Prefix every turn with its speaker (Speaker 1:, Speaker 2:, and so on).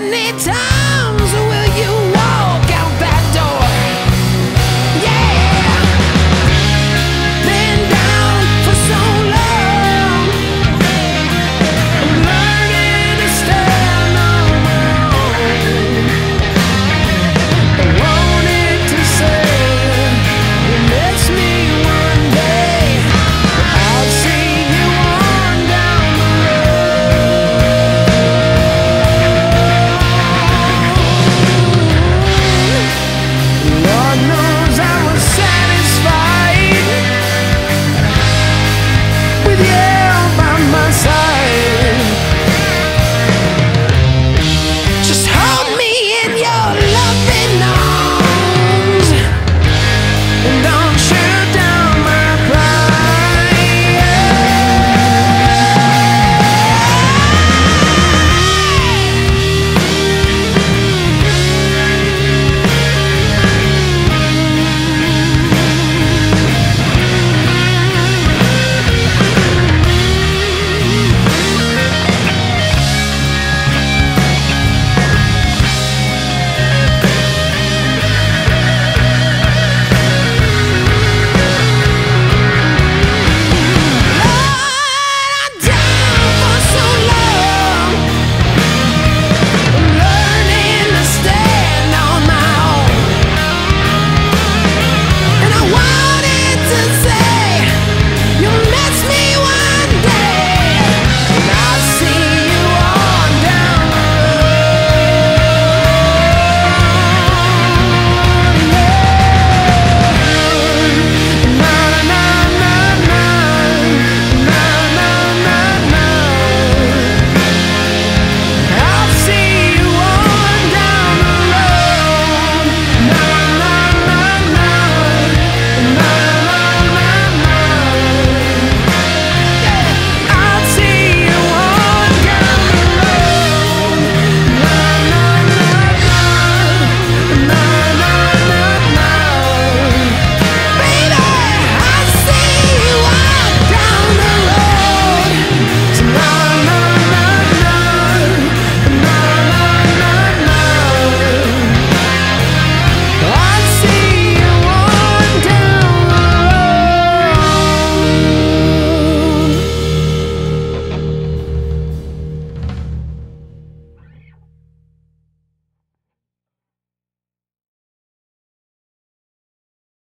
Speaker 1: anytime.